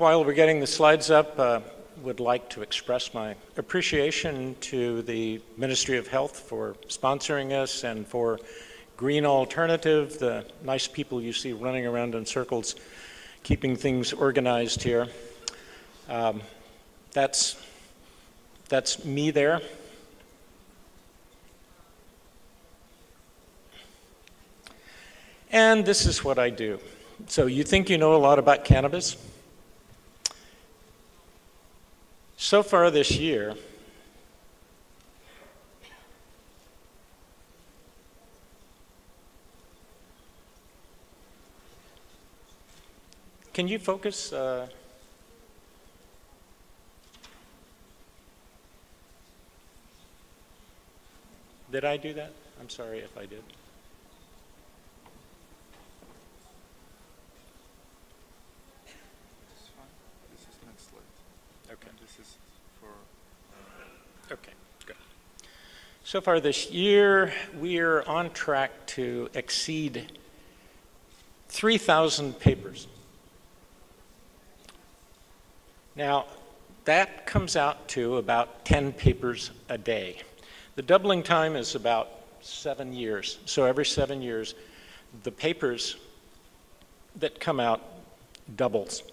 while we're getting the slides up, uh, would like to express my appreciation to the Ministry of Health for sponsoring us and for Green Alternative, the nice people you see running around in circles, keeping things organized here. Um, that's, that's me there. And this is what I do. So you think you know a lot about cannabis? So far this year, can you focus? Uh, did I do that? I'm sorry if I did. So far this year, we are on track to exceed 3,000 papers. Now, that comes out to about 10 papers a day. The doubling time is about seven years. So every seven years, the papers that come out doubles.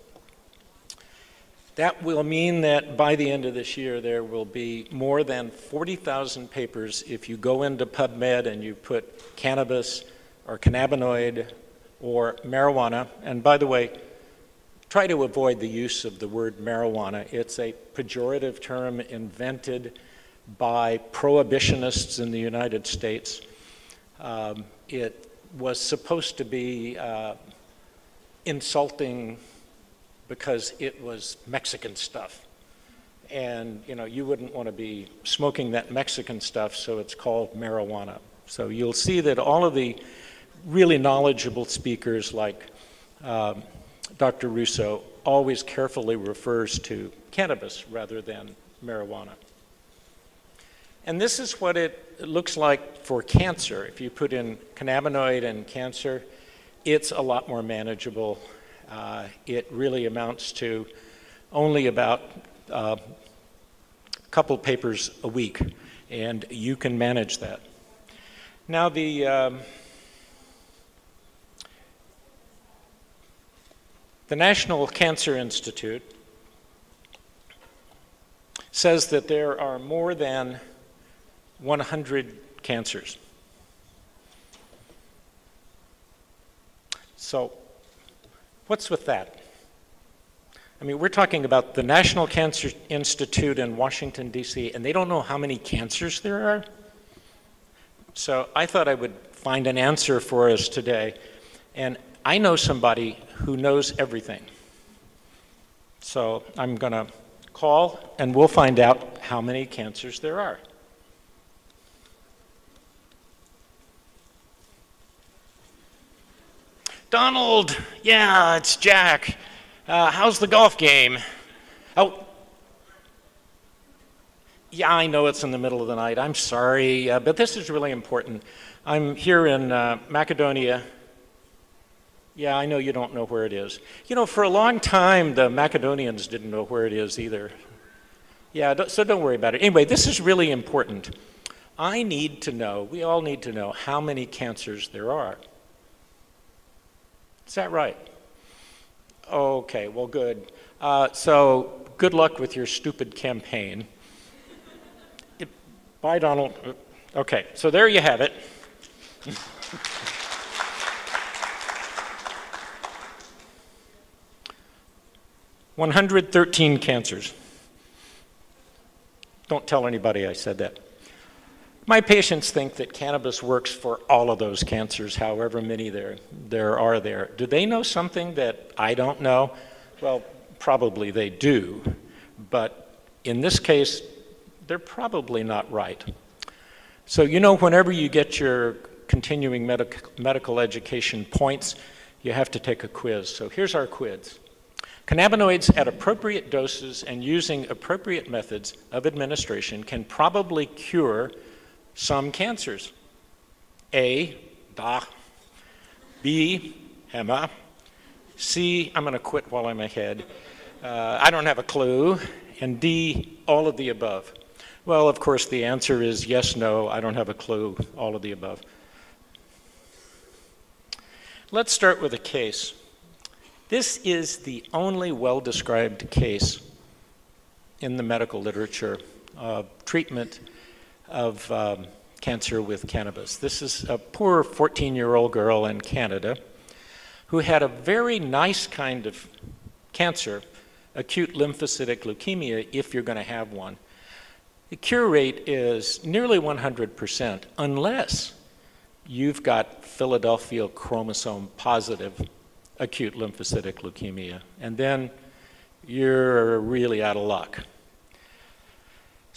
That will mean that by the end of this year, there will be more than 40,000 papers if you go into PubMed and you put cannabis or cannabinoid or marijuana. And by the way, try to avoid the use of the word marijuana. It's a pejorative term invented by prohibitionists in the United States. Um, it was supposed to be uh, insulting because it was Mexican stuff. And you know, you wouldn't want to be smoking that Mexican stuff, so it's called marijuana. So you'll see that all of the really knowledgeable speakers like um, Dr. Russo always carefully refers to cannabis rather than marijuana. And this is what it looks like for cancer. If you put in cannabinoid and cancer, it's a lot more manageable uh, it really amounts to only about uh, a couple papers a week, and you can manage that. Now, the um, the National Cancer Institute says that there are more than 100 cancers. So What's with that? I mean, we're talking about the National Cancer Institute in Washington, D.C., and they don't know how many cancers there are. So I thought I would find an answer for us today. And I know somebody who knows everything. So I'm going to call and we'll find out how many cancers there are. Donald, yeah, it's Jack. Uh, how's the golf game? Oh, yeah, I know it's in the middle of the night. I'm sorry, uh, but this is really important. I'm here in uh, Macedonia. Yeah, I know you don't know where it is. You know, for a long time, the Macedonians didn't know where it is either. Yeah, so don't worry about it. Anyway, this is really important. I need to know, we all need to know how many cancers there are. Is that right? Okay, well, good. Uh, so, good luck with your stupid campaign. It, bye, Donald. Okay, so there you have it. One hundred thirteen cancers. Don't tell anybody I said that. My patients think that cannabis works for all of those cancers, however many there, there are there. Do they know something that I don't know? Well, probably they do, but in this case, they're probably not right. So, you know, whenever you get your continuing medic medical education points, you have to take a quiz. So here's our quiz. Cannabinoids at appropriate doses and using appropriate methods of administration can probably cure some cancers. A, da. B, hema. C, I'm going to quit while I'm ahead. Uh, I don't have a clue. And D, all of the above. Well, of course, the answer is yes, no, I don't have a clue, all of the above. Let's start with a case. This is the only well described case in the medical literature of treatment of um, cancer with cannabis. This is a poor 14 year old girl in Canada who had a very nice kind of cancer, acute lymphocytic leukemia, if you're going to have one. The cure rate is nearly 100% unless you've got Philadelphia chromosome positive acute lymphocytic leukemia. And then you're really out of luck.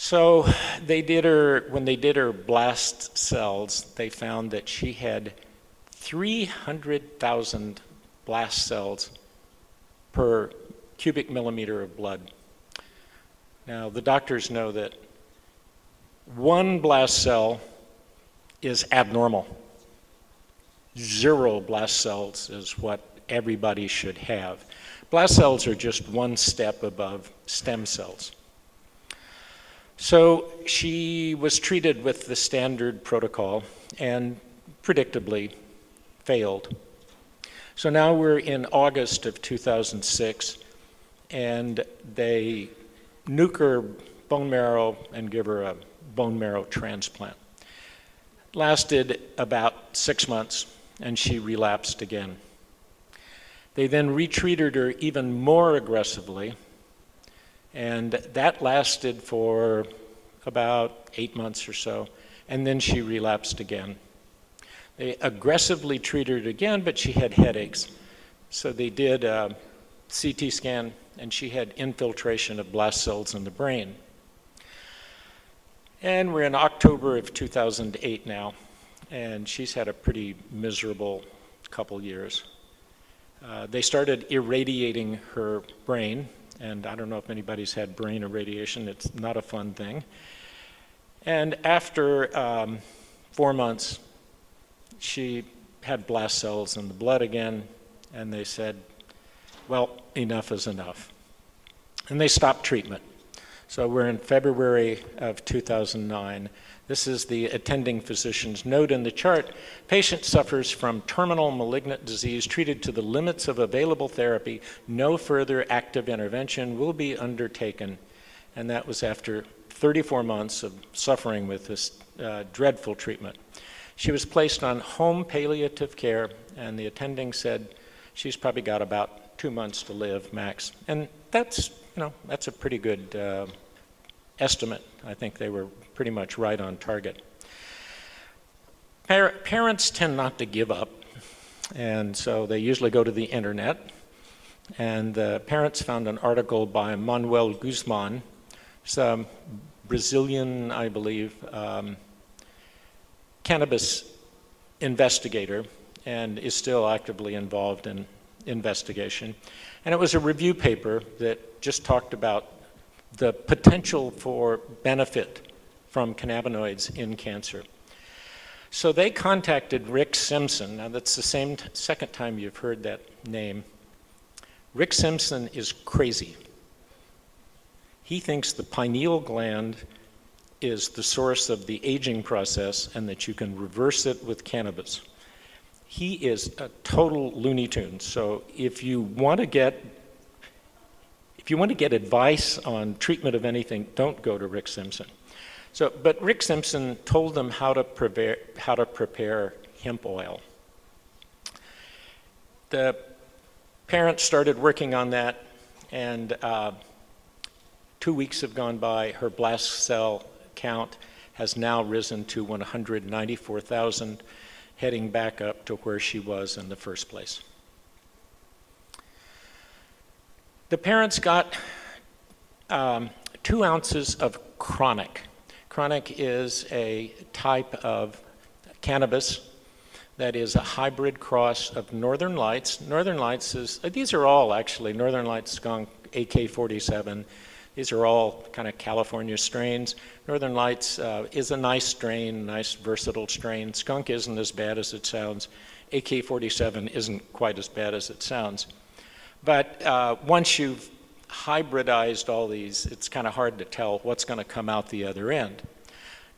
So they did her, when they did her blast cells, they found that she had 300,000 blast cells per cubic millimeter of blood. Now, the doctors know that one blast cell is abnormal. Zero blast cells is what everybody should have. Blast cells are just one step above stem cells. So she was treated with the standard protocol and predictably failed. So now we're in August of 2006, and they nuke her bone marrow and give her a bone marrow transplant. Lasted about six months, and she relapsed again. They then retreated her even more aggressively and that lasted for about eight months or so, and then she relapsed again. They aggressively treated her again, but she had headaches. So they did a CT scan, and she had infiltration of blast cells in the brain. And we're in October of 2008 now, and she's had a pretty miserable couple years. Uh, they started irradiating her brain and I don't know if anybody's had brain irradiation, it's not a fun thing. And after um, four months, she had blast cells in the blood again, and they said, well, enough is enough. And they stopped treatment. So we're in February of 2009. This is the attending physician's note in the chart. Patient suffers from terminal malignant disease treated to the limits of available therapy. No further active intervention will be undertaken. And that was after 34 months of suffering with this uh, dreadful treatment. She was placed on home palliative care, and the attending said she's probably got about two months to live max. And that's, you know, that's a pretty good uh, estimate. I think they were pretty much right on target. Par parents tend not to give up, and so they usually go to the internet. And the parents found an article by Manuel Guzman, some Brazilian, I believe, um, cannabis investigator, and is still actively involved in investigation. And it was a review paper that just talked about the potential for benefit from cannabinoids in cancer. So they contacted Rick Simpson. Now, that's the same second time you've heard that name. Rick Simpson is crazy. He thinks the pineal gland is the source of the aging process and that you can reverse it with cannabis. He is a total Looney Tune. So if you want to get if you want to get advice on treatment of anything, don't go to Rick Simpson. So, but Rick Simpson told them how to prepare, how to prepare hemp oil. The parents started working on that, and uh, two weeks have gone by. Her blast cell count has now risen to 194,000, heading back up to where she was in the first place. The parents got um, two ounces of chronic Chronic is a type of cannabis that is a hybrid cross of Northern Lights. Northern Lights is, these are all actually, Northern Lights skunk, AK-47. These are all kind of California strains. Northern Lights uh, is a nice strain, nice versatile strain. Skunk isn't as bad as it sounds. AK-47 isn't quite as bad as it sounds. But uh, once you've hybridized all these. It's kind of hard to tell what's going to come out the other end.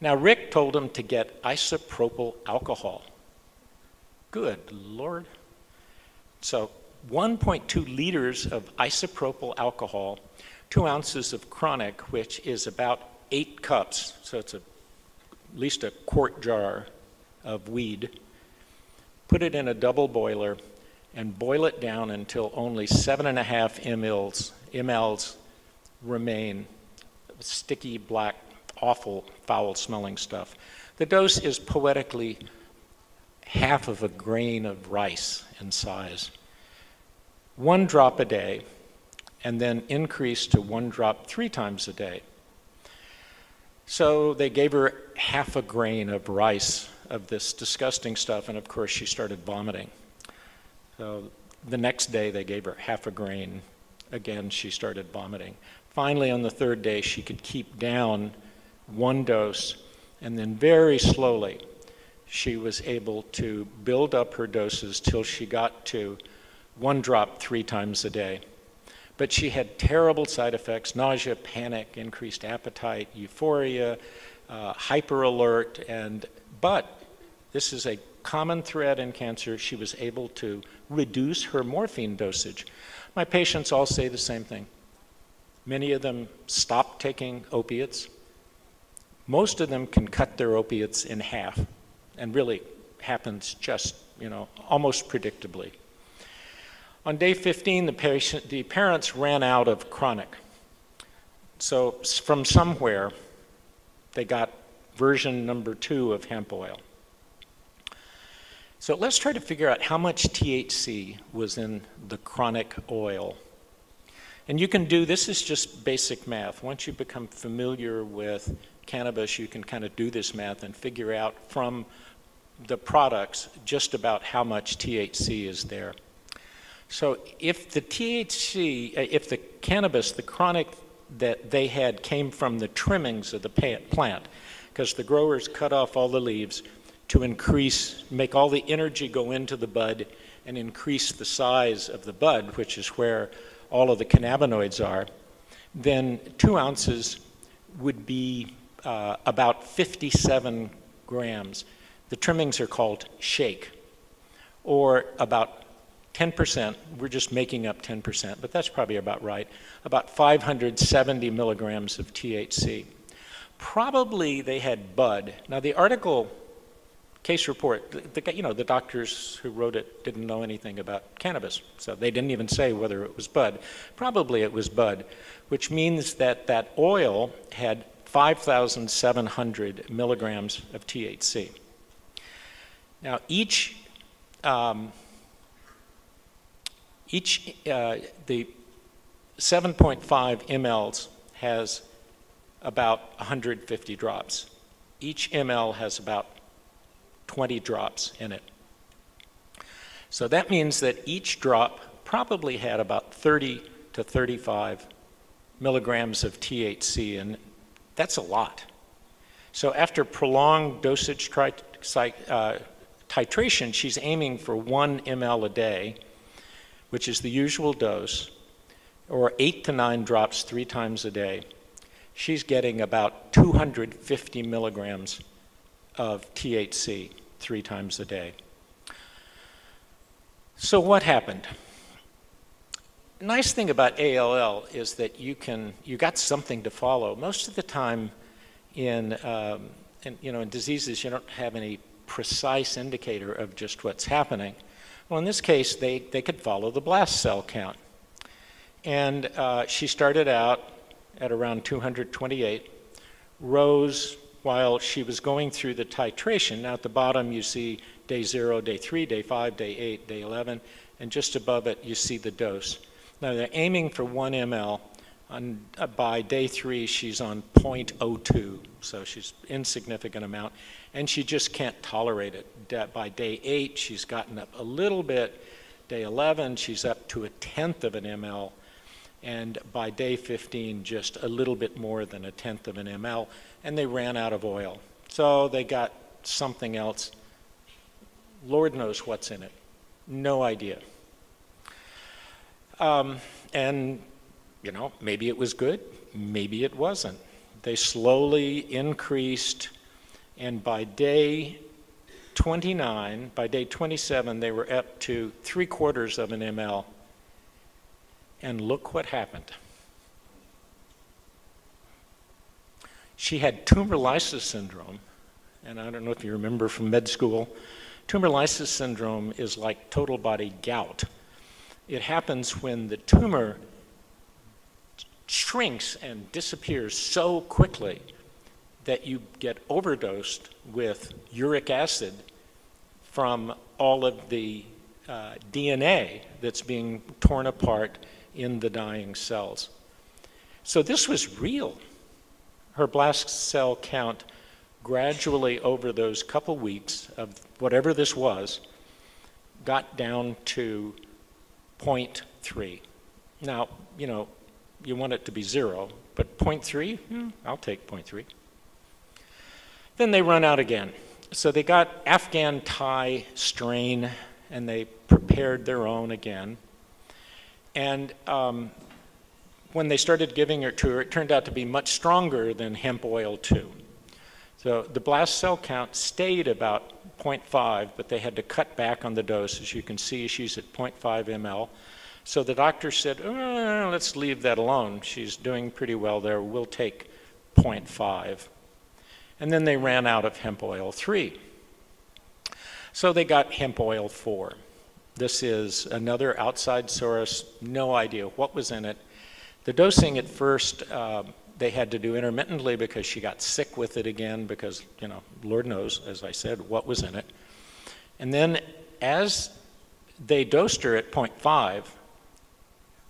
Now, Rick told him to get isopropyl alcohol. Good Lord. So, 1.2 liters of isopropyl alcohol, two ounces of chronic, which is about eight cups, so it's a, at least a quart jar of weed. Put it in a double boiler and boil it down until only seven and a half mLs, mLs remain sticky, black, awful, foul smelling stuff. The dose is poetically half of a grain of rice in size. One drop a day, and then increase to one drop three times a day. So they gave her half a grain of rice of this disgusting stuff, and of course she started vomiting. So the next day they gave her half a grain. Again, she started vomiting. Finally, on the third day, she could keep down one dose, and then very slowly, she was able to build up her doses till she got to one drop three times a day. But she had terrible side effects nausea, panic, increased appetite, euphoria, uh, hyper alert, and but this is a common thread in cancer. She was able to reduce her morphine dosage. My patients all say the same thing. Many of them stop taking opiates. Most of them can cut their opiates in half and really happens just, you know, almost predictably. On day 15, the, patient, the parents ran out of chronic. So from somewhere, they got version number two of hemp oil. So let's try to figure out how much THC was in the chronic oil. And you can do, this is just basic math. Once you become familiar with cannabis, you can kind of do this math and figure out from the products just about how much THC is there. So if the THC, uh, if the cannabis, the chronic that they had came from the trimmings of the plant, because the growers cut off all the leaves to increase, make all the energy go into the bud and increase the size of the bud, which is where all of the cannabinoids are, then two ounces would be uh, about 57 grams. The trimmings are called shake, or about 10%, we're just making up 10%, but that's probably about right, about 570 milligrams of THC. Probably they had bud. Now the article, case report, the, you know, the doctors who wrote it didn't know anything about cannabis, so they didn't even say whether it was bud. Probably it was bud, which means that that oil had 5,700 milligrams of THC. Now, each, um, each uh, the 7.5 mLs has about 150 drops. Each ml has about 20 drops in it. So that means that each drop probably had about 30 to 35 milligrams of THC, and that's a lot. So after prolonged dosage uh, titration, she's aiming for one ml a day, which is the usual dose, or eight to nine drops three times a day. She's getting about 250 milligrams of THC three times a day. So, what happened? Nice thing about ALL is that you can you got something to follow. Most of the time, in, um, in you know in diseases, you don't have any precise indicator of just what's happening. Well, in this case, they, they could follow the blast cell count. And uh, she started out at around 228, rose while she was going through the titration. Now, at the bottom, you see day zero, day three, day five, day eight, day 11, and just above it, you see the dose. Now, they're aiming for 1 ml. On, uh, by day three, she's on 0.02, so she's insignificant amount and she just can't tolerate it. By day eight, she's gotten up a little bit. Day 11, she's up to a tenth of an ml. And by day 15, just a little bit more than a tenth of an ml. And they ran out of oil. So they got something else. Lord knows what's in it. No idea. Um, and you know, maybe it was good, maybe it wasn't. They slowly increased, and by day 29, by day 27, they were up to three quarters of an ml. And look what happened. She had tumor lysis syndrome, and I don't know if you remember from med school, tumor lysis syndrome is like total body gout. It happens when the tumor shrinks and disappears so quickly that you get overdosed with uric acid from all of the uh, DNA that's being torn apart in the dying cells. So this was real. Her blast cell count gradually over those couple weeks of whatever this was got down to 0.3. Now, you know, you want it to be zero, but 0.3, hmm, I'll take 0.3. Then they run out again. So they got Afghan Thai strain and they prepared their own again. And um, when they started giving it to her, it turned out to be much stronger than hemp oil 2. So the blast cell count stayed about 0.5, but they had to cut back on the dose. As you can see, she's at 0.5 ml. So the doctor said, oh, let's leave that alone. She's doing pretty well there. We'll take 0.5. And then they ran out of hemp oil 3. So they got hemp oil 4. This is another outside source, no idea what was in it. The dosing at first, uh, they had to do intermittently because she got sick with it again because, you know, Lord knows, as I said, what was in it. And then as they dosed her at 0.5,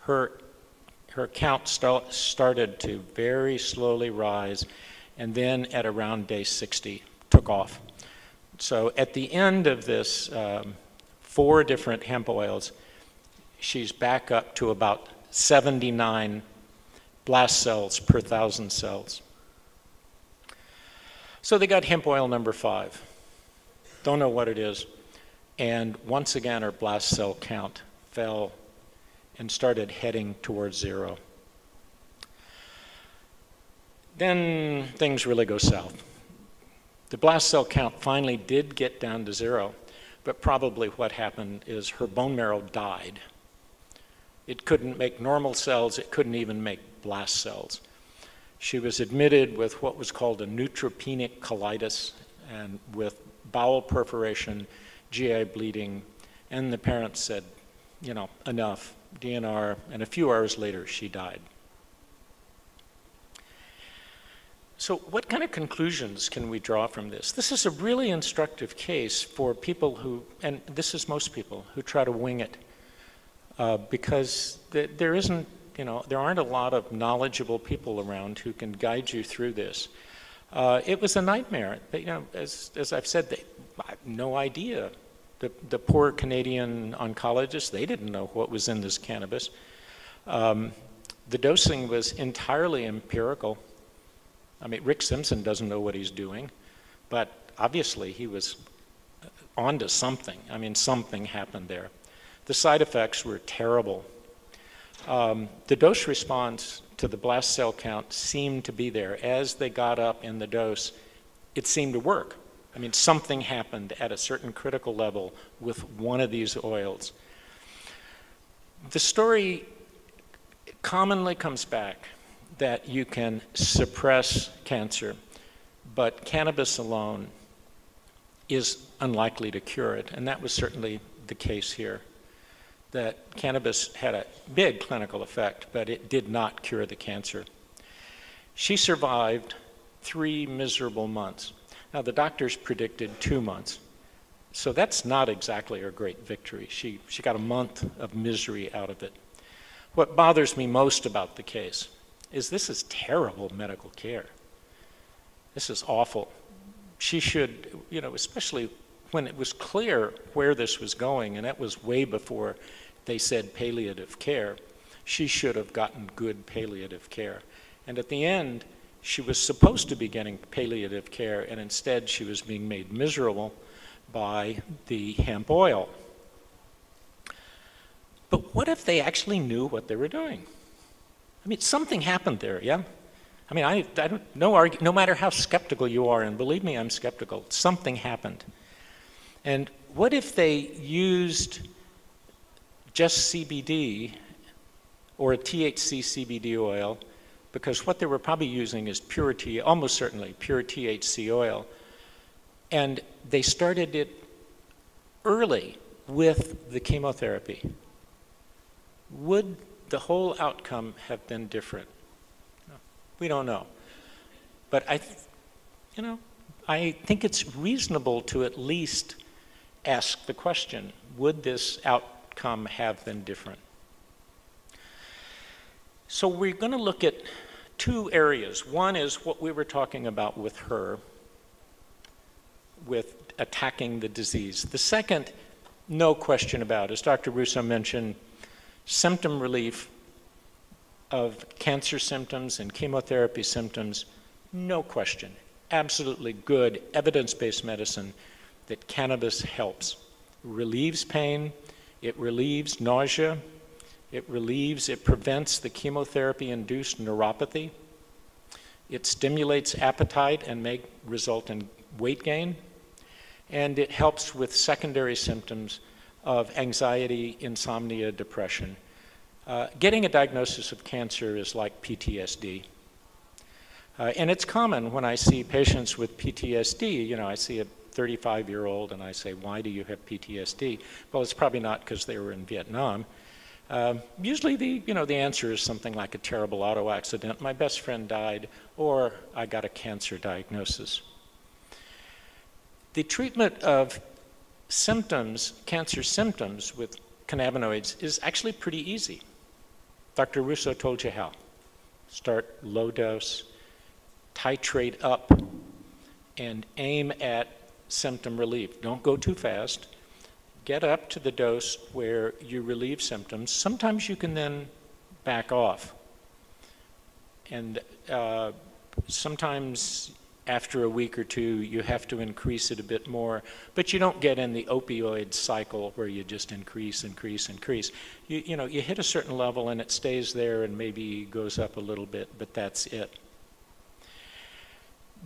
her, her count st started to very slowly rise, and then at around day 60, took off. So at the end of this um, four different hemp oils, she's back up to about 79 blast cells per thousand cells. So they got hemp oil number five. Don't know what it is. And once again, her blast cell count fell and started heading towards zero. Then things really go south. The blast cell count finally did get down to zero, but probably what happened is her bone marrow died. It couldn't make normal cells, it couldn't even make blast cells. She was admitted with what was called a neutropenic colitis and with bowel perforation, GI bleeding, and the parents said, you know, enough, DNR, and a few hours later she died. So what kind of conclusions can we draw from this? This is a really instructive case for people who, and this is most people, who try to wing it. Uh, because th there isn't, you know, there aren't a lot of knowledgeable people around who can guide you through this. Uh, it was a nightmare. But, you know, as, as I've said, they, I have no idea the, the poor Canadian oncologists, they didn't know what was in this cannabis. Um, the dosing was entirely empirical. I mean, Rick Simpson doesn't know what he's doing, but obviously he was onto something. I mean, something happened there. The side effects were terrible. Um, the dose response to the blast cell count seemed to be there. As they got up in the dose, it seemed to work. I mean, something happened at a certain critical level with one of these oils. The story commonly comes back that you can suppress cancer, but cannabis alone is unlikely to cure it, and that was certainly the case here. That cannabis had a big clinical effect, but it did not cure the cancer. She survived three miserable months. Now, the doctors predicted two months. So that's not exactly a great victory. She, she got a month of misery out of it. What bothers me most about the case is this is terrible medical care. This is awful. She should, you know, especially when it was clear where this was going, and that was way before they said palliative care, she should have gotten good palliative care. And at the end, she was supposed to be getting palliative care, and instead she was being made miserable by the hemp oil. But what if they actually knew what they were doing? I mean, something happened there, yeah? I mean, I, I don't, no, no matter how skeptical you are, and believe me, I'm skeptical, something happened. And what if they used just CBD or a THC CBD oil, because what they were probably using is pure T, almost certainly pure THC oil, and they started it early with the chemotherapy. Would the whole outcome have been different? We don't know. But I, you know, I think it's reasonable to at least ask the question, would this outcome have been different? So we're going to look at two areas. One is what we were talking about with her, with attacking the disease. The second, no question about, as Dr. Russo mentioned, symptom relief of cancer symptoms and chemotherapy symptoms, no question, absolutely good evidence-based medicine that cannabis helps. Relieves pain, it relieves nausea, it relieves, it prevents the chemotherapy-induced neuropathy, it stimulates appetite and may result in weight gain, and it helps with secondary symptoms of anxiety, insomnia, depression. Uh, getting a diagnosis of cancer is like PTSD. Uh, and it's common when I see patients with PTSD, you know, I see a 35 year old and I say, why do you have PTSD? Well, it's probably not because they were in Vietnam. Uh, usually the, you know, the answer is something like a terrible auto accident, my best friend died, or I got a cancer diagnosis. The treatment of symptoms, cancer symptoms with cannabinoids is actually pretty easy. Dr. Russo told you how. Start low dose, titrate up, and aim at symptom relief. Don't go too fast. Get up to the dose where you relieve symptoms. Sometimes you can then back off. And uh, sometimes after a week or two, you have to increase it a bit more. But you don't get in the opioid cycle where you just increase, increase, increase. You, you know, you hit a certain level and it stays there and maybe goes up a little bit, but that's it.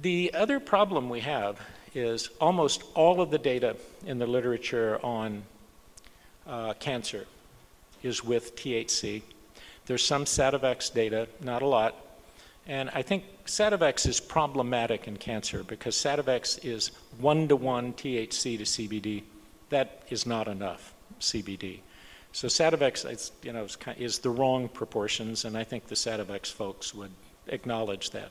The other problem we have is almost all of the data in the literature on uh, cancer is with THC. There's some Sativex data, not a lot, and I think Sativex is problematic in cancer because Sativex is one-to-one THC to CBD. That is not enough CBD. So Sativex is, you know, is, is the wrong proportions, and I think the Sativex folks would acknowledge that.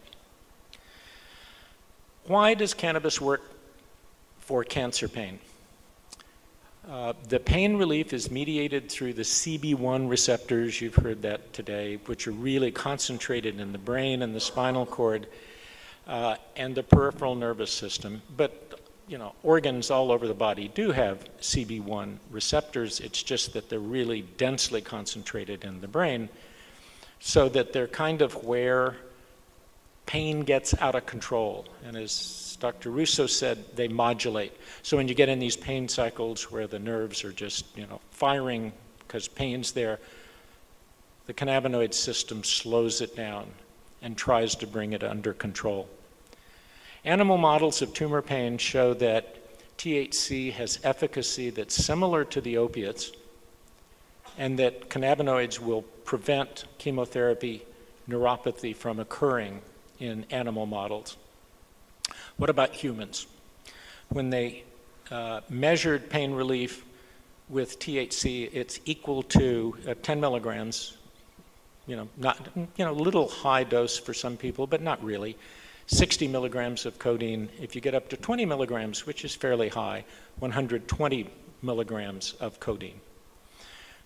Why does cannabis work for cancer pain? Uh, the pain relief is mediated through the CB1 receptors, you've heard that today, which are really concentrated in the brain and the spinal cord uh, and the peripheral nervous system. But, you know, organs all over the body do have CB1 receptors. It's just that they're really densely concentrated in the brain so that they're kind of where pain gets out of control. And as Dr. Russo said they modulate. So when you get in these pain cycles where the nerves are just, you know, firing because pain's there, the cannabinoid system slows it down and tries to bring it under control. Animal models of tumor pain show that THC has efficacy that's similar to the opiates and that cannabinoids will prevent chemotherapy neuropathy from occurring in animal models. What about humans? When they uh, measured pain relief with THC, it's equal to uh, 10 milligrams, you know, not, you know, a little high dose for some people, but not really. 60 milligrams of codeine. If you get up to 20 milligrams, which is fairly high, 120 milligrams of codeine.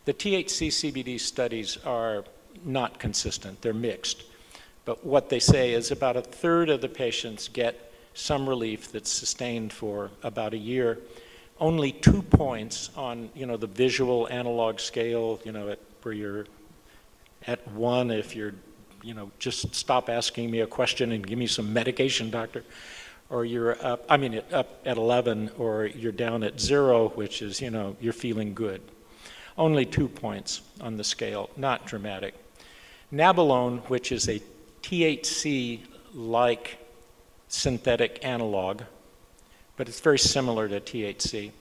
The THC CBD studies are not consistent, they're mixed. But what they say is about a third of the patients get some relief that's sustained for about a year. Only two points on, you know, the visual analog scale, you know, at, where you're at one if you're, you know, just stop asking me a question and give me some medication, doctor. Or you're up, I mean, up at 11, or you're down at zero, which is, you know, you're feeling good. Only two points on the scale, not dramatic. Nabilone, which is a THC-like synthetic analog, but it's very similar to THC,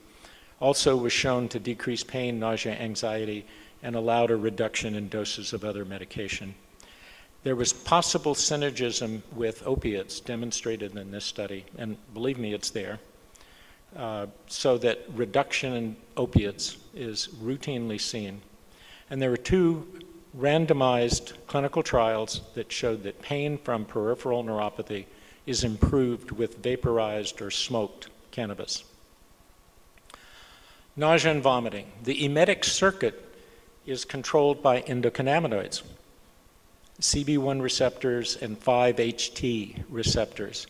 also was shown to decrease pain, nausea, anxiety, and allowed a reduction in doses of other medication. There was possible synergism with opiates demonstrated in this study, and believe me, it's there, uh, so that reduction in opiates is routinely seen. And there were two randomized clinical trials that showed that pain from peripheral neuropathy is improved with vaporized or smoked cannabis. Nausea and vomiting. The emetic circuit is controlled by endocannabinoids, CB1 receptors and 5-HT receptors.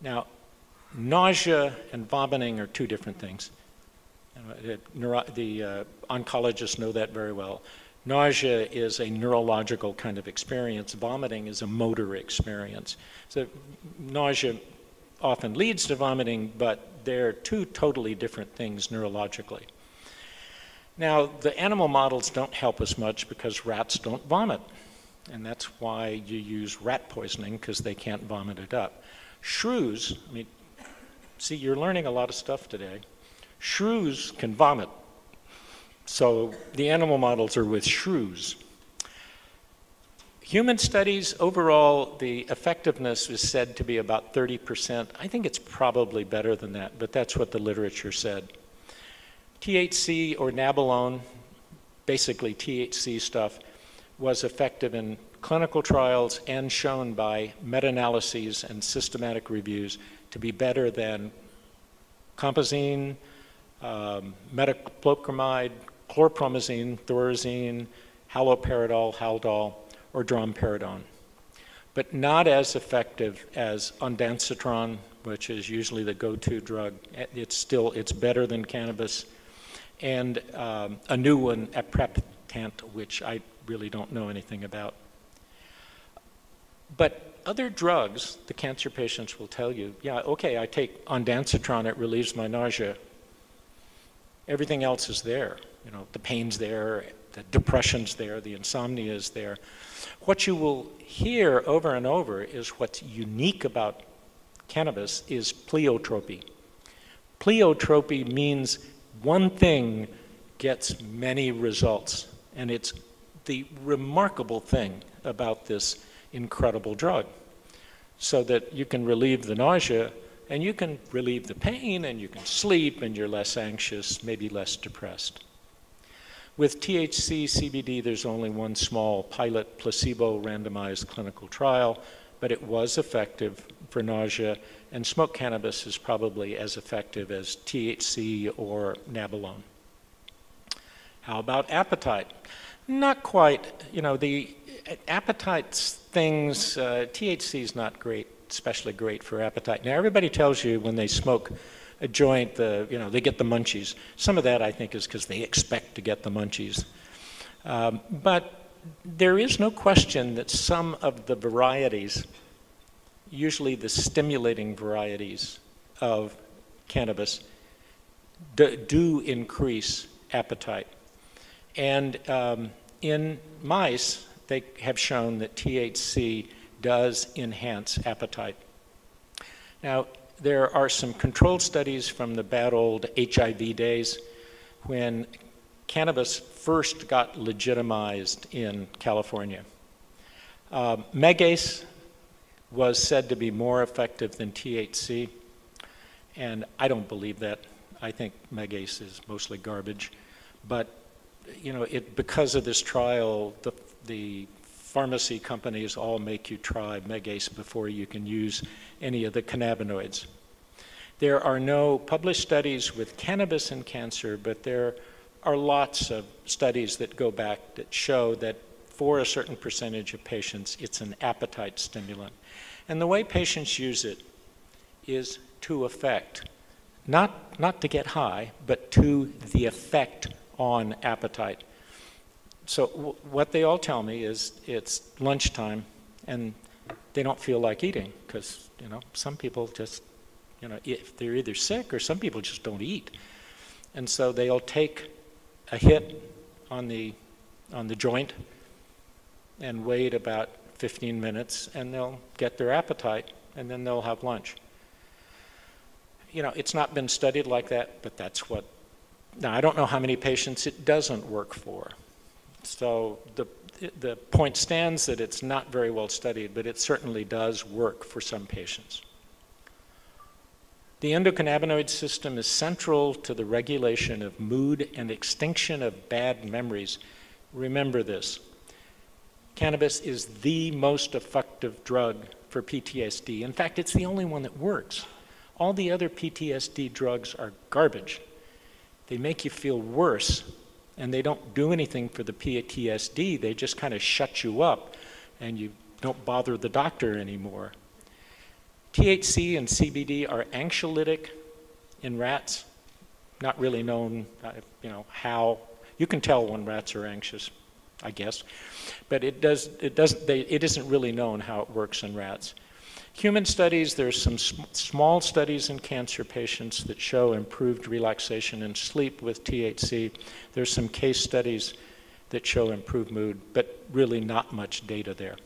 Now, nausea and vomiting are two different things. The uh, oncologists know that very well. Nausea is a neurological kind of experience. Vomiting is a motor experience. So nausea often leads to vomiting, but they're two totally different things neurologically. Now, the animal models don't help us much because rats don't vomit. And that's why you use rat poisoning, because they can't vomit it up. Shrews, I mean, see, you're learning a lot of stuff today. Shrews can vomit. So the animal models are with shrews. Human studies, overall, the effectiveness is said to be about 30%. I think it's probably better than that, but that's what the literature said. THC or Nabilone, basically THC stuff, was effective in clinical trials and shown by meta-analyses and systematic reviews to be better than compazine, um, metoclopramide, chlorpromazine, thorazine, haloperidol, haldol, or domperidone, but not as effective as ondansetron, which is usually the go-to drug. It's still, it's better than cannabis. And um, a new one, aprepitant, which I really don't know anything about. But other drugs, the cancer patients will tell you, yeah, okay, I take ondansetron, it relieves my nausea. Everything else is there. You know, the pain's there, the depression's there, the insomnia is there. What you will hear over and over is what's unique about cannabis is pleiotropy. Pleiotropy means one thing gets many results, and it's the remarkable thing about this incredible drug. So that you can relieve the nausea, and you can relieve the pain, and you can sleep, and you're less anxious, maybe less depressed. With THC CBD, there's only one small pilot placebo randomized clinical trial, but it was effective for nausea, and smoked cannabis is probably as effective as THC or Nabilone. How about appetite? Not quite. You know, the appetite things, uh, THC is not great, especially great for appetite. Now, everybody tells you when they smoke a joint, the, you know, they get the munchies. Some of that I think is because they expect to get the munchies. Um, but there is no question that some of the varieties, usually the stimulating varieties of cannabis, do increase appetite. And um, in mice, they have shown that THC does enhance appetite. Now, there are some controlled studies from the bad old HIV days when cannabis first got legitimized in California. Uh, Megace was said to be more effective than THC, and I don't believe that. I think Megace is mostly garbage. But, you know, it, because of this trial, the, the pharmacy companies all make you try Megace before you can use any of the cannabinoids. There are no published studies with cannabis and cancer, but there are lots of studies that go back that show that for a certain percentage of patients, it's an appetite stimulant. And the way patients use it is to affect, not, not to get high, but to the effect on appetite. So what they all tell me is it's lunchtime and they don't feel like eating because, you know, some people just, you know, if they're either sick or some people just don't eat. And so they'll take a hit on the, on the joint and wait about 15 minutes and they'll get their appetite and then they'll have lunch. You know, it's not been studied like that, but that's what. Now, I don't know how many patients it doesn't work for. So the, the point stands that it's not very well studied, but it certainly does work for some patients. The endocannabinoid system is central to the regulation of mood and extinction of bad memories. Remember this. Cannabis is the most effective drug for PTSD. In fact, it's the only one that works. All the other PTSD drugs are garbage. They make you feel worse, and they don't do anything for the PTSD. They just kind of shut you up, and you don't bother the doctor anymore. THC and CBD are anxiolytic in rats. Not really known, uh, you know, how. You can tell when rats are anxious, I guess, but it does. It doesn't. They, it isn't really known how it works in rats. Human studies, there's some sm small studies in cancer patients that show improved relaxation and sleep with THC. There's some case studies that show improved mood, but really not much data there.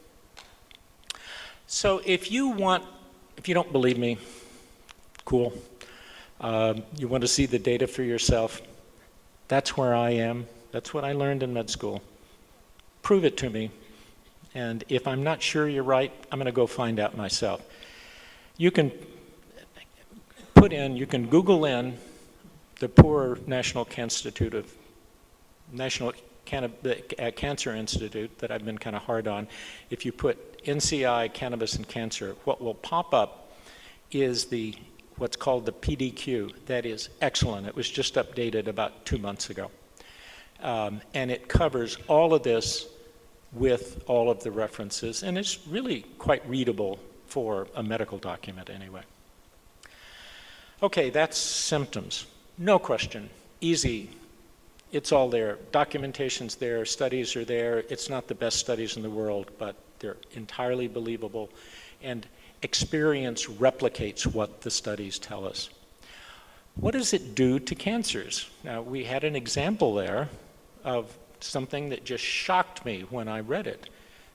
So if you want if you don't believe me, cool. Um, you want to see the data for yourself, that's where I am. That's what I learned in med school. Prove it to me. And if I'm not sure you're right, I'm going to go find out myself. You can put in, you can Google in the poor National Institute of National uh, Cancer Institute that I've been kind of hard on. If you put NCI, cannabis, and cancer, what will pop up is the what's called the PDQ. That is excellent. It was just updated about two months ago. Um, and it covers all of this with all of the references, and it's really quite readable for a medical document anyway. Okay, that's symptoms. No question. Easy. It's all there. Documentation's there, studies are there. It's not the best studies in the world, but they're entirely believable, and experience replicates what the studies tell us. What does it do to cancers? Now, we had an example there of something that just shocked me when I read it.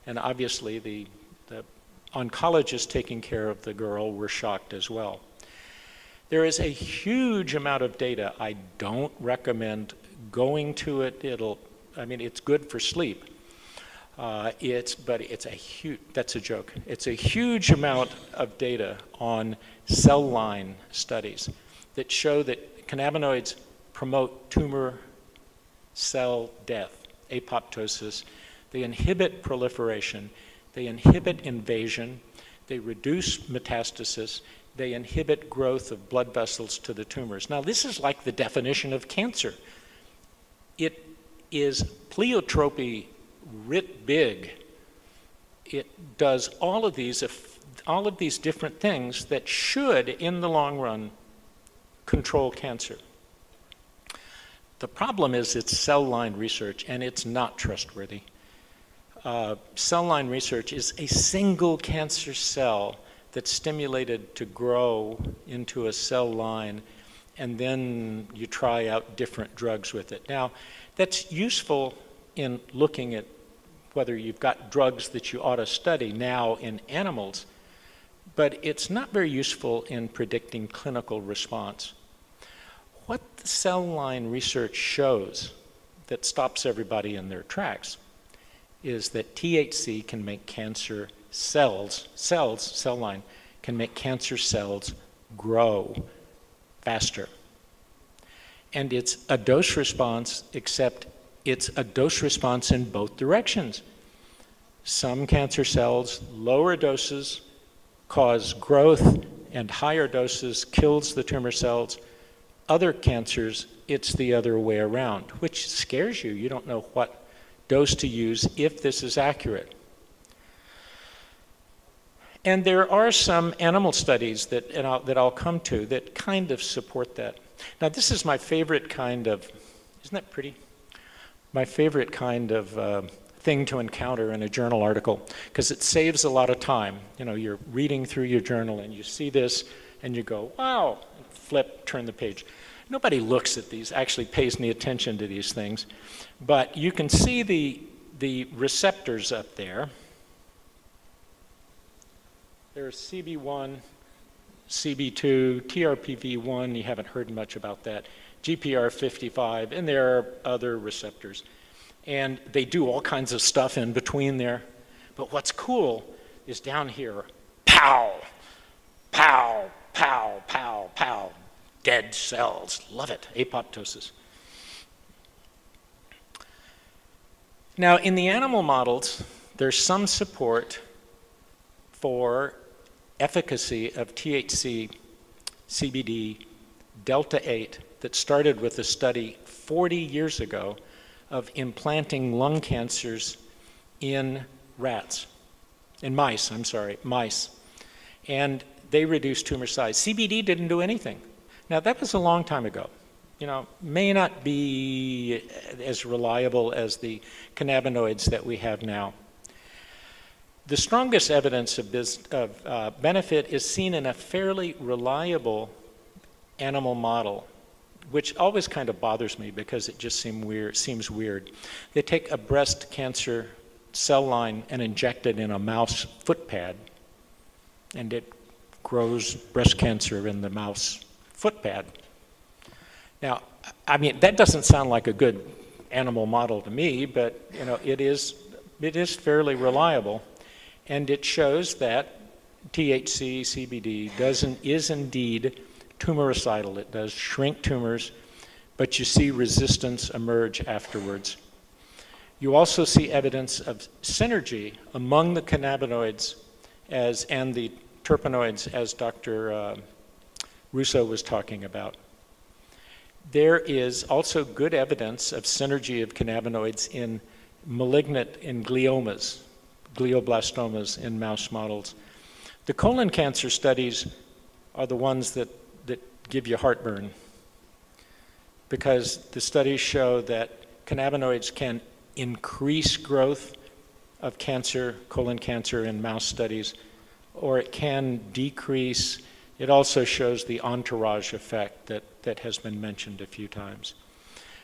And obviously, the, the oncologists taking care of the girl were shocked as well. There is a huge amount of data. I don't recommend going to it. It'll, I mean, it's good for sleep. Uh, it's, but it's a huge, that's a joke. It's a huge amount of data on cell line studies that show that cannabinoids promote tumor cell death, apoptosis. They inhibit proliferation. They inhibit invasion. They reduce metastasis. They inhibit growth of blood vessels to the tumors. Now, this is like the definition of cancer. It is pleiotropy writ big, it does all of these, all of these different things that should, in the long run, control cancer. The problem is it's cell line research and it's not trustworthy. Uh, cell line research is a single cancer cell that's stimulated to grow into a cell line and then you try out different drugs with it. Now, that's useful in looking at whether you've got drugs that you ought to study now in animals, but it's not very useful in predicting clinical response. What the cell line research shows that stops everybody in their tracks is that THC can make cancer cells, cells, cell line, can make cancer cells grow faster. And it's a dose response, except it's a dose response in both directions. Some cancer cells, lower doses cause growth and higher doses kills the tumor cells. Other cancers, it's the other way around, which scares you. You don't know what dose to use if this is accurate. And there are some animal studies that, I'll, that I'll come to that kind of support that. Now, this is my favorite kind of, isn't that pretty? my favorite kind of uh, thing to encounter in a journal article because it saves a lot of time. You know, you're reading through your journal and you see this and you go, wow, flip, turn the page. Nobody looks at these, actually pays any attention to these things. But you can see the, the receptors up there. There's CB1, CB2, TRPV1, you haven't heard much about that, GPR55, and there are other receptors. And they do all kinds of stuff in between there. But what's cool is down here, pow, pow, pow, pow, pow, dead cells. Love it, apoptosis. Now, in the animal models, there's some support for efficacy of THC, CBD, delta 8 that started with a study 40 years ago of implanting lung cancers in rats, in mice, I'm sorry, mice. And they reduced tumor size. CBD didn't do anything. Now, that was a long time ago you know, may not be as reliable as the cannabinoids that we have now. The strongest evidence of, this, of uh, benefit is seen in a fairly reliable animal model, which always kind of bothers me because it just seem weird, seems weird. They take a breast cancer cell line and inject it in a mouse foot pad, and it grows breast cancer in the mouse foot pad. Now, I mean, that doesn't sound like a good animal model to me, but you know, it is, it is fairly reliable. And it shows that THC, CBD doesn't, is indeed tumoricidal. It does shrink tumors, but you see resistance emerge afterwards. You also see evidence of synergy among the cannabinoids as, and the terpenoids, as Dr. Uh, Russo was talking about. There is also good evidence of synergy of cannabinoids in malignant in gliomas, glioblastomas in mouse models. The colon cancer studies are the ones that, that give you heartburn because the studies show that cannabinoids can increase growth of cancer, colon cancer in mouse studies, or it can decrease. It also shows the entourage effect that that has been mentioned a few times.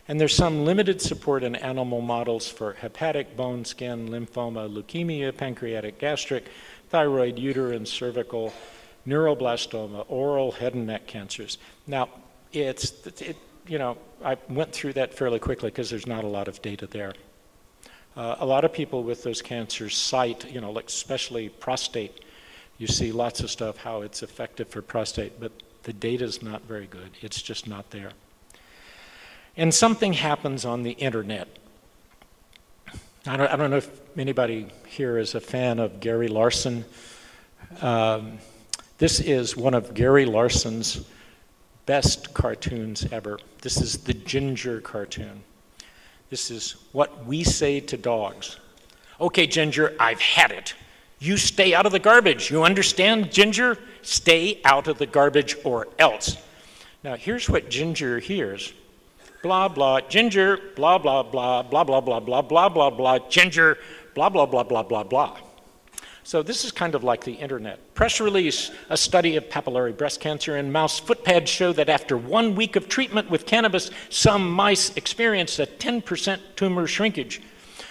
And there's some limited support in animal models for hepatic, bone, skin, lymphoma, leukemia, pancreatic, gastric, thyroid, uterine, cervical, neuroblastoma, oral, head and neck cancers. Now, it's, it, you know, I went through that fairly quickly because there's not a lot of data there. Uh, a lot of people with those cancers cite, you know, like especially prostate, you see lots of stuff how it's effective for prostate, but the data is not very good. It's just not there. And something happens on the internet. I don't, I don't know if anybody here is a fan of Gary Larson. Um, this is one of Gary Larson's best cartoons ever. This is the Ginger cartoon. This is what we say to dogs. Okay, Ginger, I've had it. You stay out of the garbage. You understand, Ginger? Stay out of the garbage or else. Now, here's what Ginger hears blah, blah, Ginger, blah, blah, blah, blah, blah, blah, blah, blah, blah, blah, Ginger, blah, blah, blah, blah, blah, blah. So this is kind of like the internet. Press release, a study of papillary breast cancer in mouse footpads show that after one week of treatment with cannabis, some mice experienced a 10% tumor shrinkage.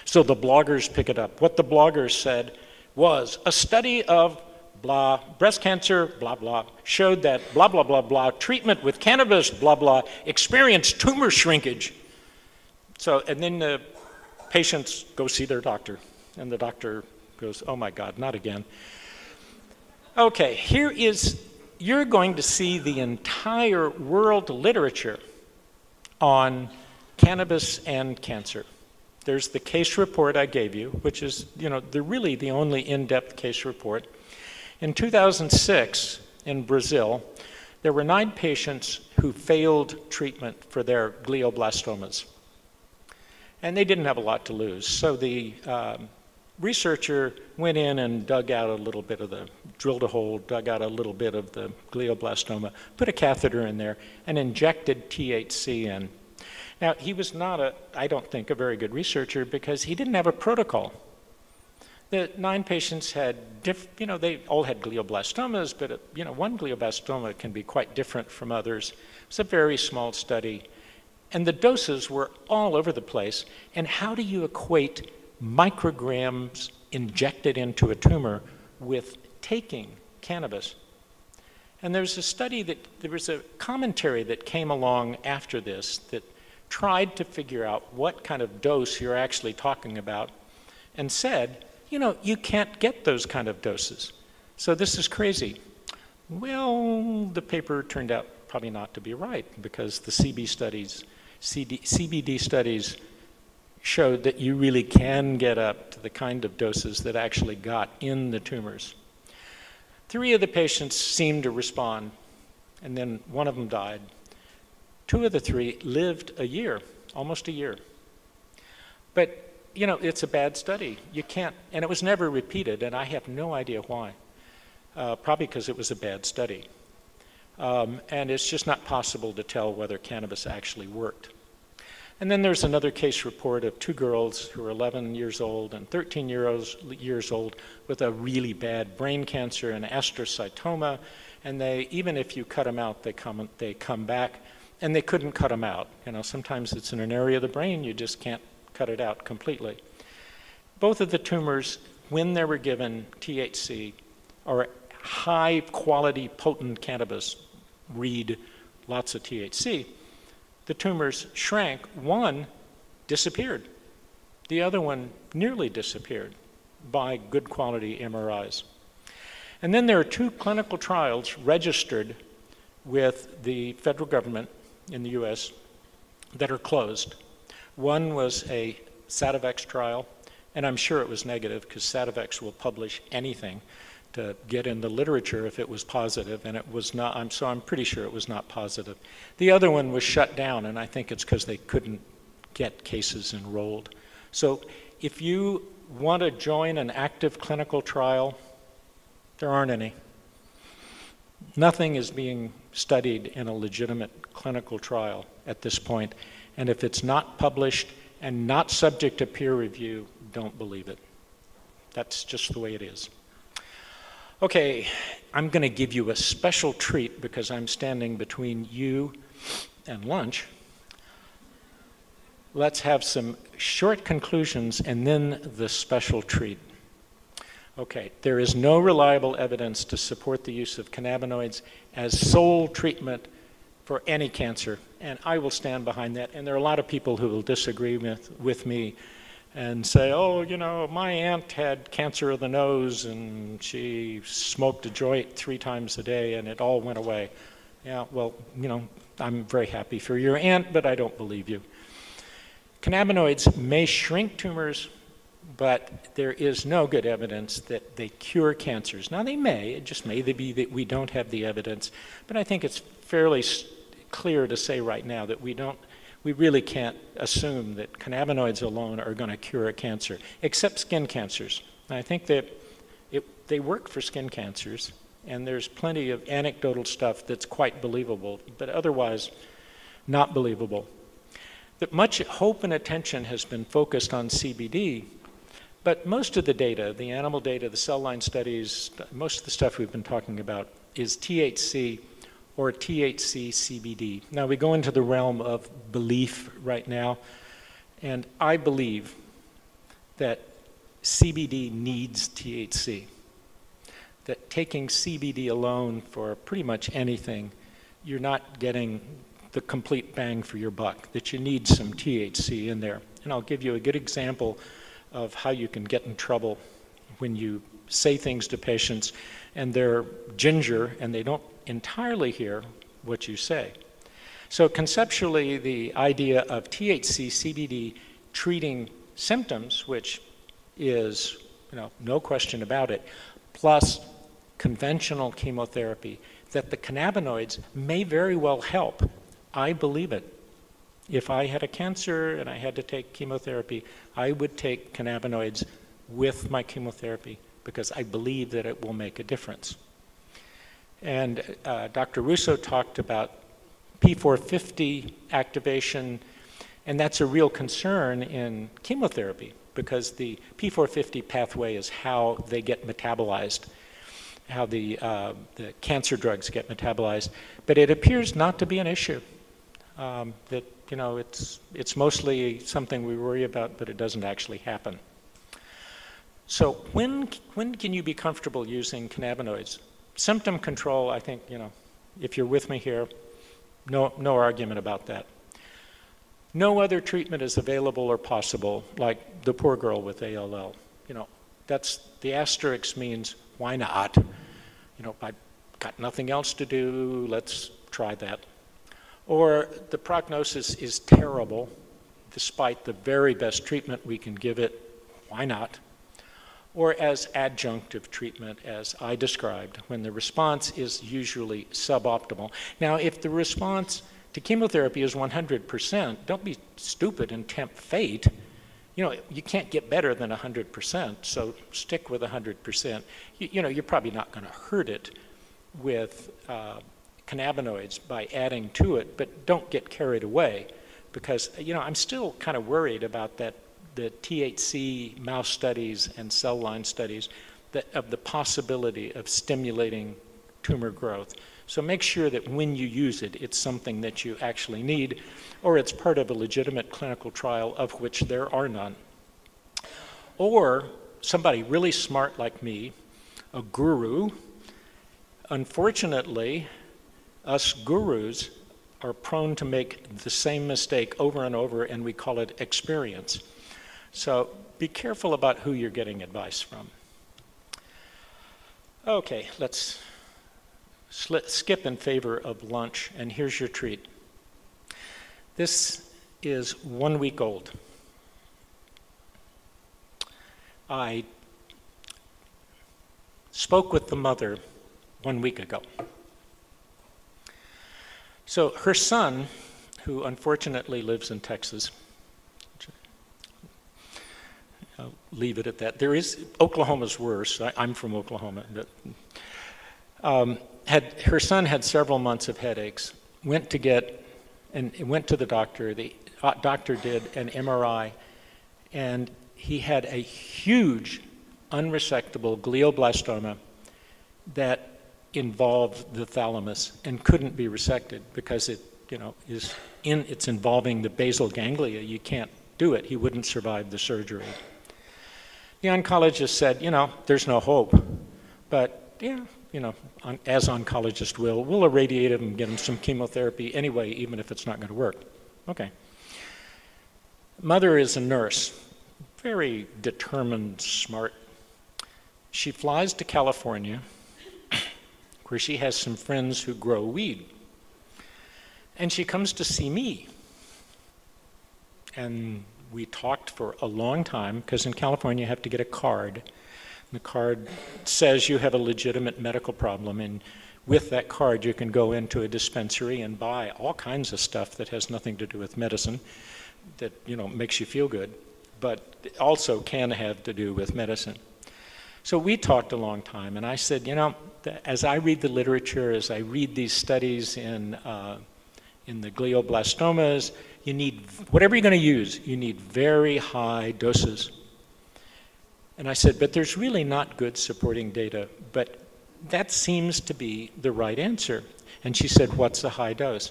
So the bloggers pick it up. What the bloggers said was a study of blah, breast cancer, blah, blah, showed that blah, blah, blah, blah, treatment with cannabis, blah, blah, experienced tumor shrinkage. So, and then the patients go see their doctor, and the doctor goes, oh my God, not again. Okay, here is, you're going to see the entire world literature on cannabis and cancer. There's the case report I gave you, which is, you know, the really the only in-depth case report. In 2006, in Brazil, there were nine patients who failed treatment for their glioblastomas. And they didn't have a lot to lose. So the um, researcher went in and dug out a little bit of the, drilled a hole, dug out a little bit of the glioblastoma, put a catheter in there, and injected THC in now, he was not a, I don't think, a very good researcher because he didn't have a protocol. The nine patients had, diff, you know, they all had glioblastomas, but, uh, you know, one glioblastoma can be quite different from others. It was a very small study. And the doses were all over the place. And how do you equate micrograms injected into a tumor with taking cannabis. And there's a study that, there was a commentary that came along after this that tried to figure out what kind of dose you're actually talking about and said, you know, you can't get those kind of doses. So this is crazy. Well, the paper turned out probably not to be right because the CB studies, CD, CBD studies showed that you really can get up to the kind of doses that actually got in the tumors. Three of the patients seemed to respond, and then one of them died. Two of the three lived a year, almost a year. But, you know, it's a bad study. You can't, and it was never repeated, and I have no idea why. Uh, probably because it was a bad study. Um, and it's just not possible to tell whether cannabis actually worked. And then there's another case report of two girls who are 11 years old and 13 years, years old with a really bad brain cancer and astrocytoma. And they, even if you cut them out, they come, they come back. And they couldn't cut them out. You know, sometimes it's in an area of the brain, you just can't cut it out completely. Both of the tumors, when they were given THC, are high quality potent cannabis, read lots of THC, the tumors shrank. One disappeared. The other one nearly disappeared by good quality MRIs. And then there are two clinical trials registered with the federal government in the US that are closed. One was a Sativex trial, and I'm sure it was negative because Sativex will publish anything to get in the literature if it was positive, and it was not, I'm, so I'm pretty sure it was not positive. The other one was shut down, and I think it's because they couldn't get cases enrolled. So if you want to join an active clinical trial, there aren't any. Nothing is being studied in a legitimate clinical trial at this point, and if it's not published and not subject to peer review, don't believe it. That's just the way it is. Okay, I'm going to give you a special treat because I'm standing between you and lunch. Let's have some short conclusions and then the special treat. Okay, there is no reliable evidence to support the use of cannabinoids as sole treatment for any cancer, and I will stand behind that. And there are a lot of people who will disagree with, with me and say, oh, you know, my aunt had cancer of the nose and she smoked a joint three times a day and it all went away. Yeah, well, you know, I'm very happy for your aunt, but I don't believe you. Cannabinoids may shrink tumors, but there is no good evidence that they cure cancers. Now, they may, it just may be that we don't have the evidence, but I think it's fairly clear to say right now that we don't we really can't assume that cannabinoids alone are going to cure a cancer, except skin cancers. And I think that it, they work for skin cancers, and there's plenty of anecdotal stuff that's quite believable, but otherwise not believable. That much hope and attention has been focused on CBD, but most of the data, the animal data, the cell line studies, most of the stuff we've been talking about is THC or THC CBD. Now we go into the realm of belief right now, and I believe that CBD needs THC. That taking CBD alone for pretty much anything, you're not getting the complete bang for your buck, that you need some THC in there. And I'll give you a good example of how you can get in trouble when you say things to patients and they're ginger and they don't entirely hear what you say. So conceptually, the idea of THC CBD treating symptoms, which is, you know, no question about it, plus conventional chemotherapy, that the cannabinoids may very well help. I believe it. If I had a cancer and I had to take chemotherapy, I would take cannabinoids with my chemotherapy because I believe that it will make a difference. And uh, Dr. Russo talked about P450 activation, and that's a real concern in chemotherapy because the P450 pathway is how they get metabolized, how the, uh, the cancer drugs get metabolized. But it appears not to be an issue. Um, that, you know, it's, it's mostly something we worry about, but it doesn't actually happen. So when, when can you be comfortable using cannabinoids? Symptom control, I think, you know, if you're with me here, no, no argument about that. No other treatment is available or possible, like the poor girl with ALL. You know, that's the asterisk means why not? You know, I've got nothing else to do, let's try that. Or the prognosis is terrible, despite the very best treatment we can give it, why not? Or as adjunctive treatment, as I described, when the response is usually suboptimal. Now, if the response to chemotherapy is 100%, don't be stupid and tempt fate. You know, you can't get better than 100%, so stick with 100%. You, you know, you're probably not going to hurt it with uh, cannabinoids by adding to it, but don't get carried away because, you know, I'm still kind of worried about that, the THC mouse studies and cell line studies that, of the possibility of stimulating tumor growth. So make sure that when you use it, it's something that you actually need, or it's part of a legitimate clinical trial of which there are none. Or somebody really smart like me, a guru. Unfortunately, us gurus are prone to make the same mistake over and over, and we call it experience. So be careful about who you're getting advice from. Okay, let's skip in favor of lunch, and here's your treat. This is one week old. I spoke with the mother one week ago. So her son, who unfortunately lives in Texas, I'll leave it at that. There is, Oklahoma's worse. I, am from Oklahoma. Um, had, her son had several months of headaches, went to get, and went to the doctor. The uh, doctor did an MRI, and he had a huge unresectable glioblastoma that involved the thalamus and couldn't be resected because it, you know, is in, it's involving the basal ganglia. You can't do it. He wouldn't survive the surgery. The oncologist said, you know, there's no hope, but yeah, you know, on, as oncologists will, we'll irradiate him and get him some chemotherapy anyway, even if it's not going to work. Okay. Mother is a nurse, very determined, smart. She flies to California, where she has some friends who grow weed. And she comes to see me. And we talked for a long time, because in California you have to get a card the card says you have a legitimate medical problem, and with that card, you can go into a dispensary and buy all kinds of stuff that has nothing to do with medicine that you know makes you feel good, but also can have to do with medicine. So we talked a long time, and I said, you know, as I read the literature, as I read these studies in uh, in the glioblastomas, you need whatever you're going to use, you need very high doses and I said, but there's really not good supporting data, but that seems to be the right answer. And she said, what's the high dose?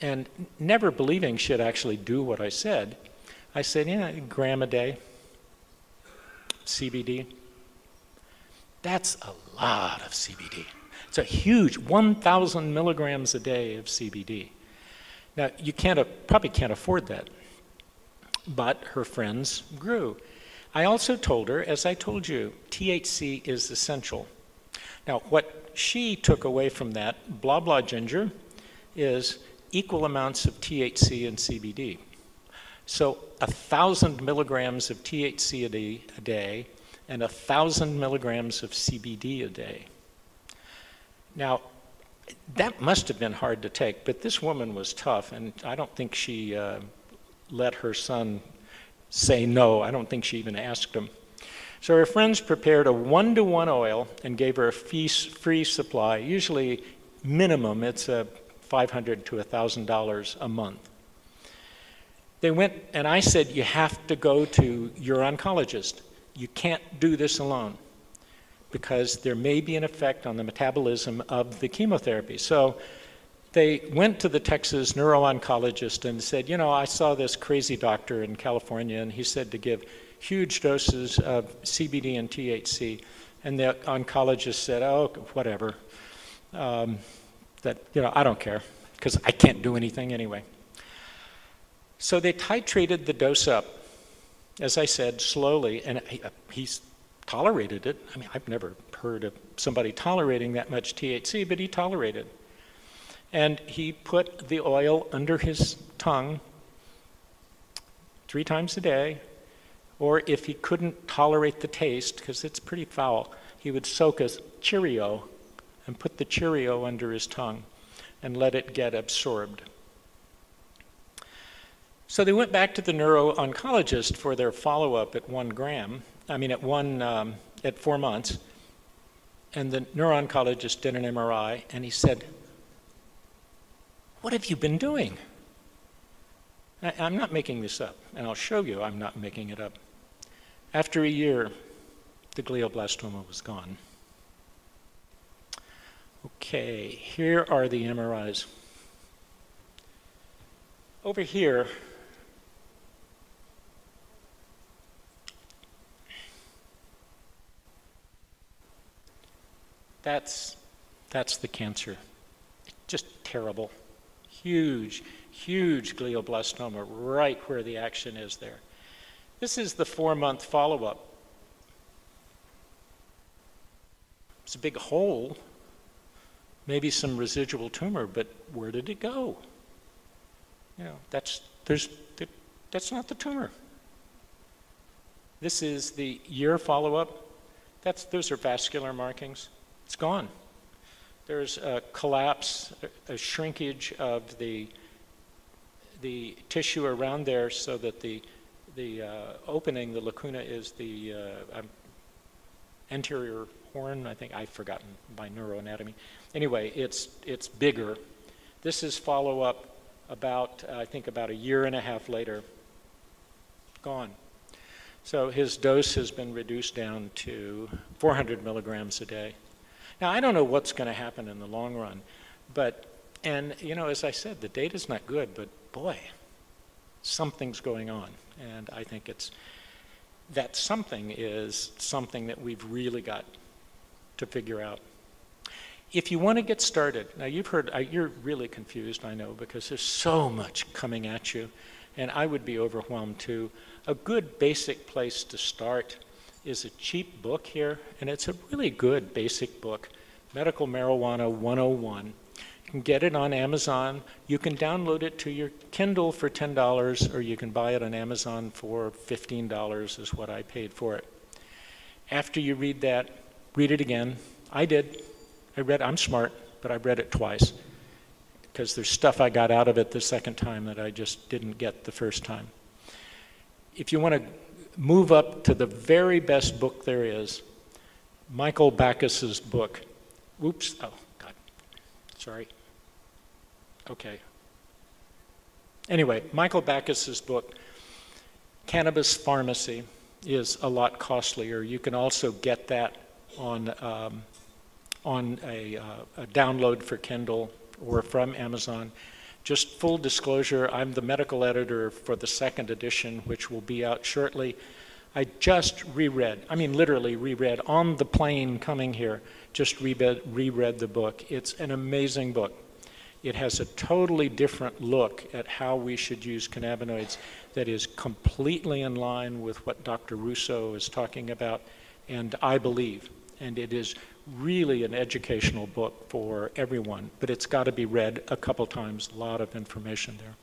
And never believing she'd actually do what I said, I said, yeah, gram a day, CBD. That's a lot of CBD. It's a huge 1,000 milligrams a day of CBD. Now, you can't, probably can't afford that, but her friends grew. I also told her, as I told you, THC is essential. Now, what she took away from that, blah blah ginger, is equal amounts of THC and CBD. So a thousand milligrams of THC a day, a day and a thousand milligrams of CBD a day. Now, that must have been hard to take, but this woman was tough, and I don't think she uh, let her son say no. I don't think she even asked him. So her friends prepared a one to one oil and gave her a free supply, usually minimum, it's a 500 to $1,000 a month. They went, and I said, You have to go to your oncologist. You can't do this alone because there may be an effect on the metabolism of the chemotherapy. So they went to the Texas neuro-oncologist and said, you know, I saw this crazy doctor in California, and he said to give huge doses of CBD and THC. And the oncologist said, oh, whatever. Um, that, you know, I don't care because I can't do anything anyway. So they titrated the dose up, as I said, slowly, and he, uh, he's tolerated it. I mean, I've never heard of somebody tolerating that much THC, but he tolerated. And he put the oil under his tongue three times a day, or if he couldn't tolerate the taste, because it's pretty foul, he would soak a Cheerio and put the Cheerio under his tongue and let it get absorbed. So they went back to the neuro-oncologist for their follow-up at one gram, I mean at one, um, at four months, and the neuro-oncologist did an MRI and he said, what have you been doing? I, I'm not making this up, and I'll show you I'm not making it up. After a year, the glioblastoma was gone. Okay, here are the MRIs. Over here, that's, that's the cancer. Just terrible. Huge, huge glioblastoma right where the action is there. This is the four-month follow-up. It's a big hole maybe some residual tumor, but where did it go? You know, that's, there's, that's not the tumor. This is the year follow-up. That's, those are vascular markings. It's gone. There's a collapse, a shrinkage of the, the tissue around there so that the, the uh, opening, the lacuna, is the uh, um, anterior horn. I think I've forgotten my neuroanatomy. Anyway, it's, it's bigger. This is follow-up about, uh, I think about a year and a half later. Gone. So his dose has been reduced down to 400 milligrams a day. Now, I don't know what's going to happen in the long run, but, and, you know, as I said, the data's not good, but boy, something's going on. And I think it's, that something is something that we've really got to figure out if you want to get started, now you've heard, uh, you're really confused, I know, because there's so much coming at you, and I would be overwhelmed too. A good basic place to start is a cheap book here, and it's a really good basic book, Medical Marijuana 101. You can get it on Amazon. You can download it to your Kindle for $10, or you can buy it on Amazon for $15 is what I paid for it. After you read that, read it again. I did. I read, I'm smart, but I read it twice because there's stuff I got out of it the second time that I just didn't get the first time. If you want to move up to the very best book there is, Michael Backes's book. Oops, oh, God, sorry. Okay. Anyway, Michael Backes's book, Cannabis Pharmacy, is a lot costlier. You can also get that on um, on a, uh, a download for Kindle or from Amazon. Just full disclosure, I'm the medical editor for the second edition, which will be out shortly. I just reread, I mean literally reread, on the plane coming here, just reread, reread the book. It's an amazing book. It has a totally different look at how we should use cannabinoids that is completely in line with what Dr. Russo is talking about, and I believe. And it is really an educational book for everyone, but it's got to be read a couple times, a lot of information there.